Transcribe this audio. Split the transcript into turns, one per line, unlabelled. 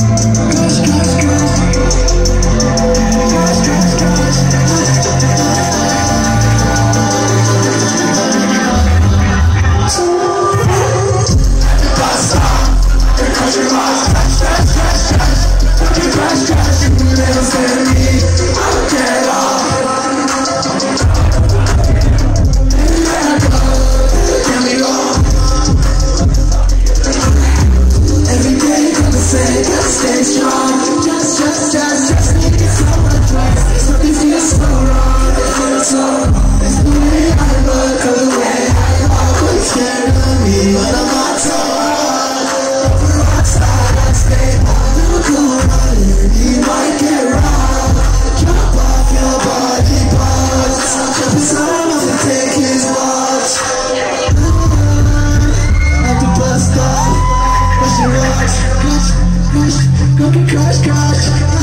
Go. Crush, crush, crush, crush, crush, crush.